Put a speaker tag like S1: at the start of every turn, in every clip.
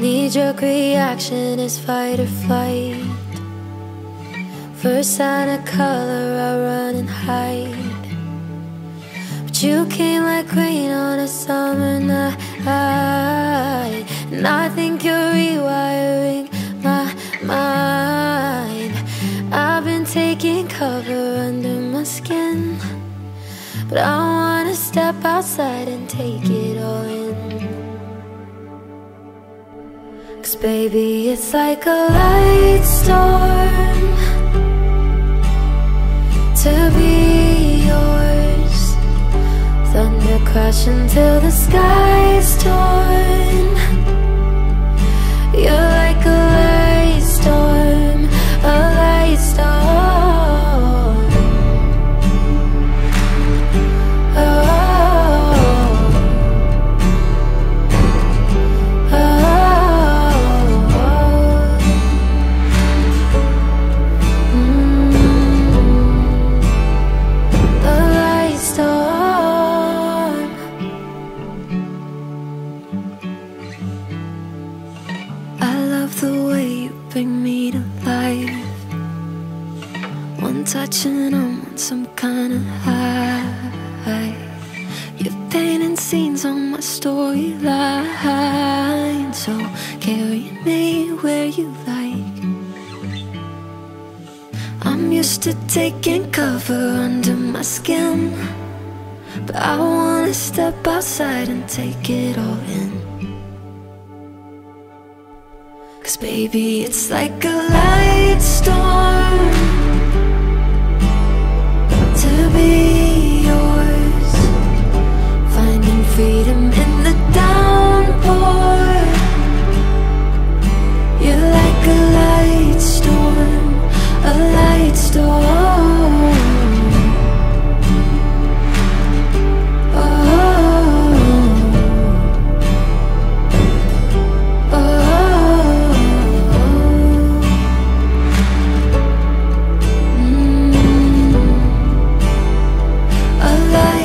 S1: Knee jerk reaction is fight or flight. First sign of color, I run and hide. But you came like rain on a summer night. And I think you're rewiring my mind. I've been taking cover under my skin. But I wanna step outside and take it all in. Baby, it's like a light storm to be yours. Thunder crashing till the sky's torn. You're One touch and I'm on some kind of high. You're painting scenes on my storyline. So carry me where you like. I'm used to taking cover under my skin. But I wanna step outside and take it all in. Cause baby, it's like a light storm be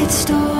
S1: it stole